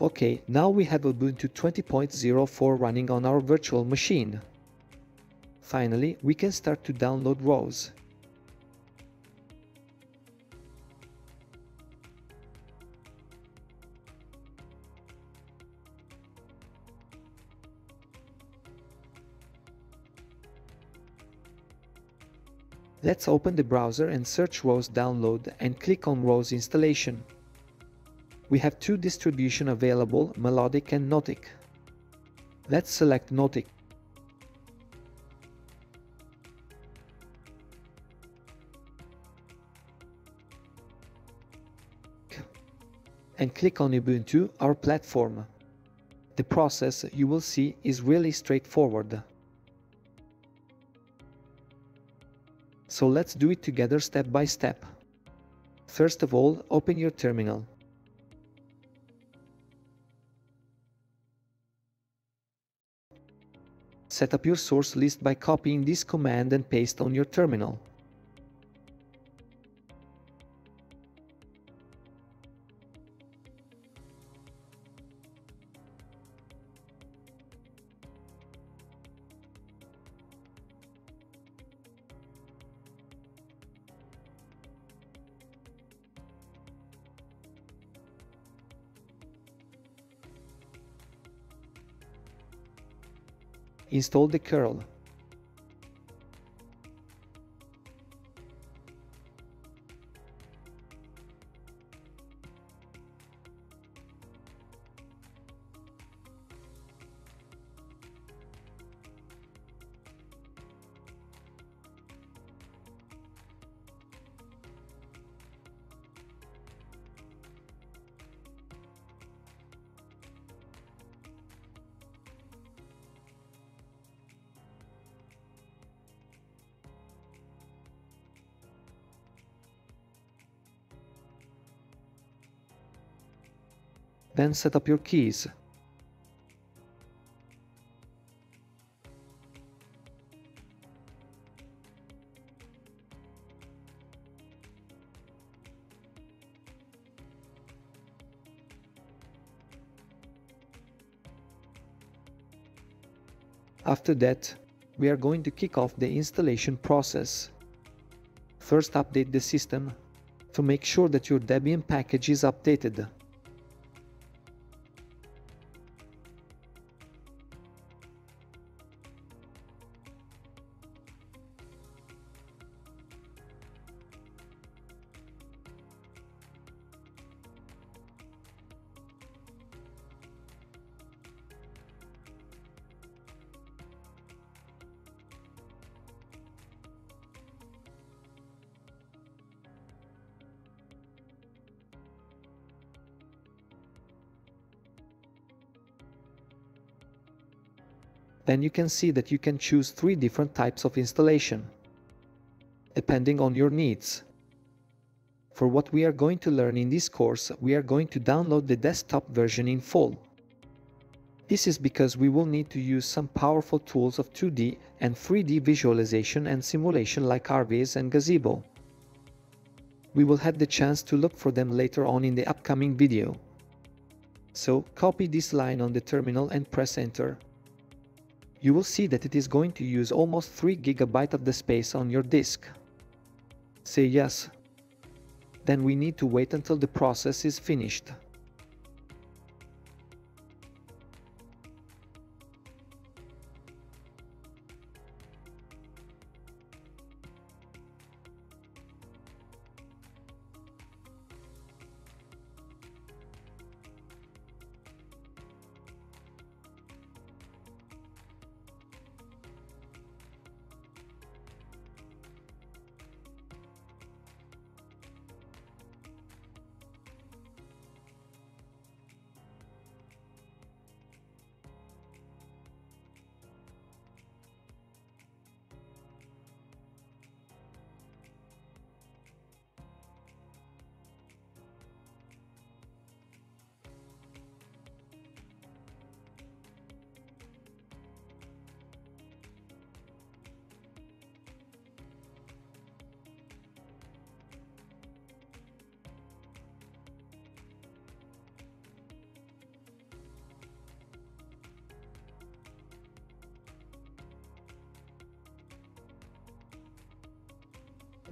Okay, now we have Ubuntu 20.04 running on our virtual machine. Finally, we can start to download ROS. Let's open the browser and search ROS download and click on ROS installation. We have two distribution available, Melodic and Noetic. Let's select Noetic. and click on Ubuntu, our platform. The process you will see is really straightforward. So let's do it together step by step. First of all, open your terminal. Set up your source list by copying this command and paste on your terminal. Install the curl. Then set up your keys. After that, we are going to kick off the installation process. First update the system to make sure that your Debian package is updated. Then you can see that you can choose three different types of installation, depending on your needs. For what we are going to learn in this course, we are going to download the desktop version in full. This is because we will need to use some powerful tools of 2D and 3D visualization and simulation like RViz and Gazebo. We will have the chance to look for them later on in the upcoming video. So copy this line on the terminal and press enter you will see that it is going to use almost 3 GB of the space on your disk. Say yes. Then we need to wait until the process is finished.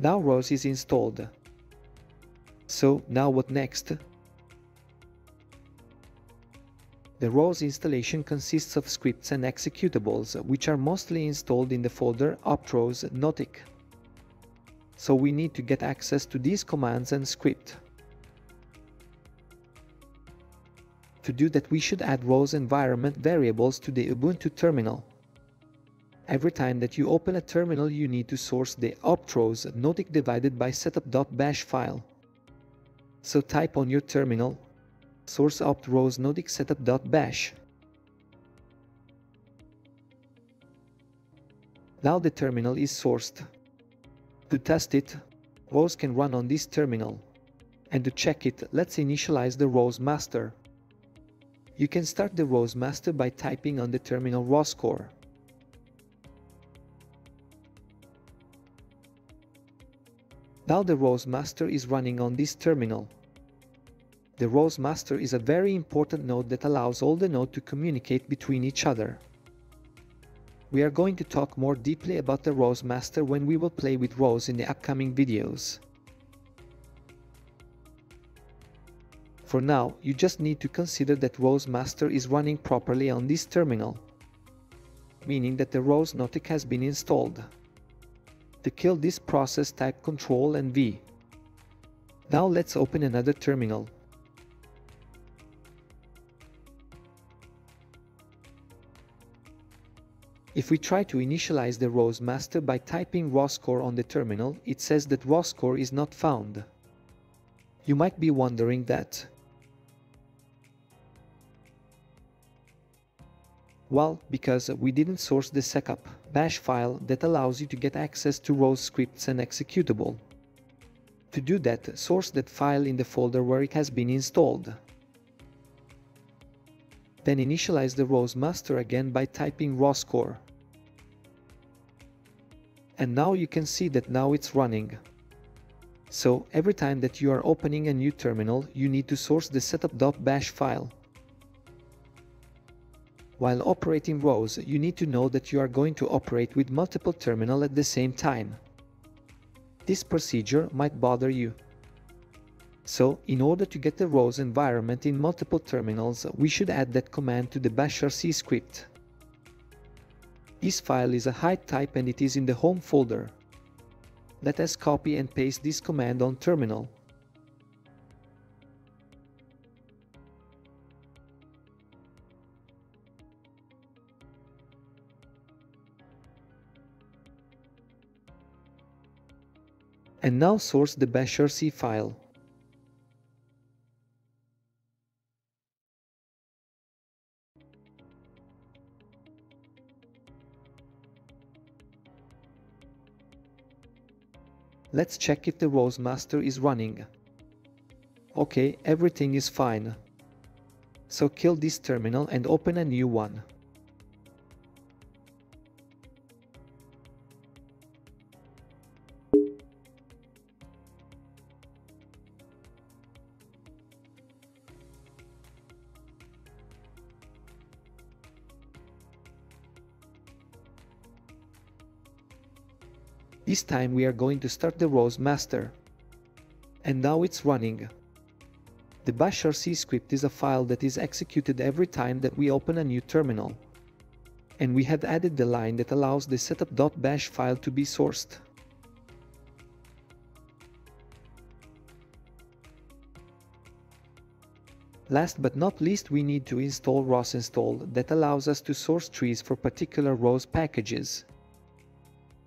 Now ROS is installed. So now what next? The ROS installation consists of scripts and executables, which are mostly installed in the folder optros noetic. So we need to get access to these commands and script. To do that we should add ROS environment variables to the Ubuntu terminal. Every time that you open a terminal you need to source the optros noetic divided by setup.bash file. So type on your terminal source opt ROS noetic setup.bash. Now the terminal is sourced. To test it, ROS can run on this terminal. And to check it, let's initialize the ROS master. You can start the ROS master by typing on the terminal ROScore. Now the ROS master is running on this terminal. The ROS master is a very important node that allows all the nodes to communicate between each other. We are going to talk more deeply about the ROS master when we will play with ROS in the upcoming videos. For now, you just need to consider that ROS master is running properly on this terminal, meaning that the ROS Noetic has been installed. To kill this process type Ctrl and V. Now let's open another terminal. If we try to initialize the ROS master by typing ROScore on the terminal, it says that ROScore is not found. You might be wondering that. Well, because we didn't source the setup bash file that allows you to get access to ROS scripts and executable. To do that, source that file in the folder where it has been installed. Then initialize the ROS master again by typing ROScore and now you can see that now it's running. So every time that you are opening a new terminal, you need to source the setup.bash file. While operating ROS, you need to know that you are going to operate with multiple terminal at the same time. This procedure might bother you. So, in order to get the ROS environment in multiple terminals, we should add that command to the bashrc script. This file is a hide type and it is in the home folder. Let us copy and paste this command on terminal. And now source the bashrc file. Let's check if the ROS master is running. Okay, everything is fine. So kill this terminal and open a new one. This time we are going to start the ROS master. And now it's running. The bashrc script is a file that is executed every time that we open a new terminal. And we have added the line that allows the setup.bash file to be sourced. Last but not least we need to install ROS install that allows us to source trees for particular ROS packages.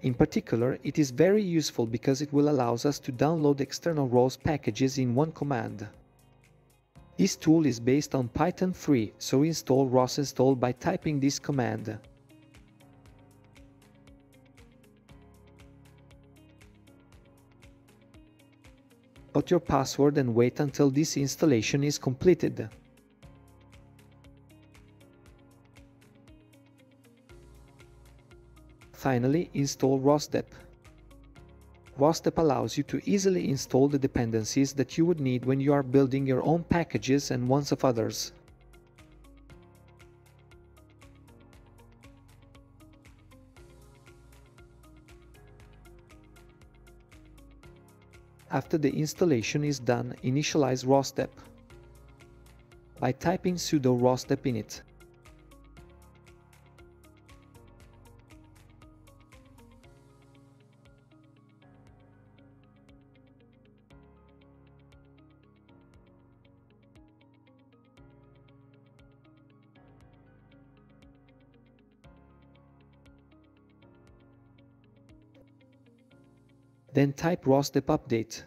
In particular, it is very useful because it will allow us to download external ROS packages in one command. This tool is based on Python 3, so install ROS install by typing this command. Put your password and wait until this installation is completed. Finally, install ROSDEP. ROSDEP allows you to easily install the dependencies that you would need when you are building your own packages and ones of others. after the installation is done, initialize ROSDEP by typing sudo ROSDEP init. Then type ROSDEP update